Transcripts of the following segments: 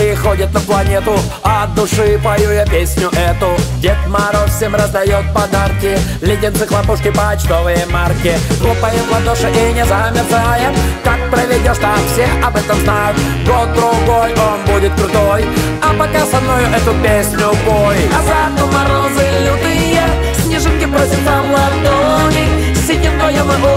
приходит на планету От души пою я песню эту. Дед Мороз всем раздает подарки Леденцы, хлопушки, почтовые марки. Хлопаем в ладоши и не замерзаем. Как проведешь, так все об этом знают. Год-другой он будет крутой. А пока со мною эту песню пой. А заодно морозы лютые Снежинки просят там ладони. Сидим вдвоем мы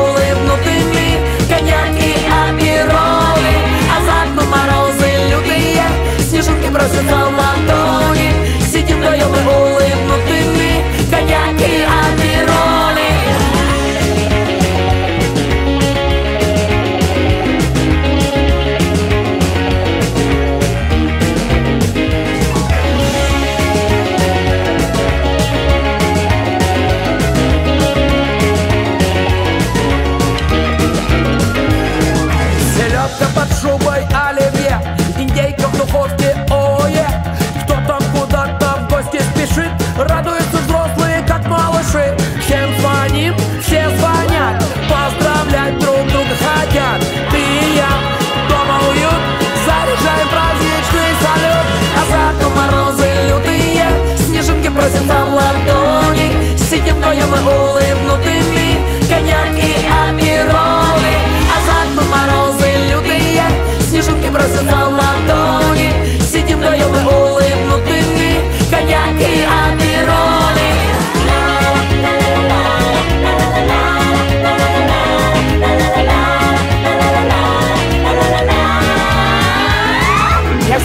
шубой оливье Индейка в духовке, ое Кто там куда-то в гости спешит Радуются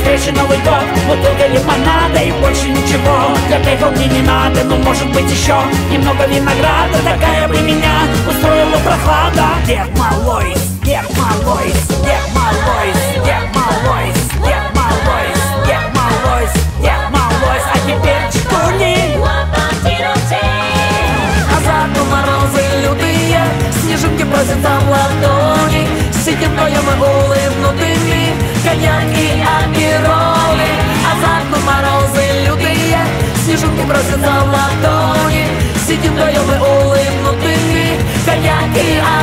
Я встречу Новый год, бутылка лимонада и больше ничего. Для кайфа мне не надо, но может быть еще. Немного винограда, такая бы меня устроила прохлада. Дед малой, дед малой, дед малой, дед малой, дед малой, дед малой, дед малой А теперь чтуни. А заодно морозы лютые Снежинки просят там ладони Сидим вдвоем мы улыбнутыми Коньяк и апероли А заодно морозы лютые Снежинки просят там ладони Сидим вдвоем мы улыбнутыми Коньяк и апероли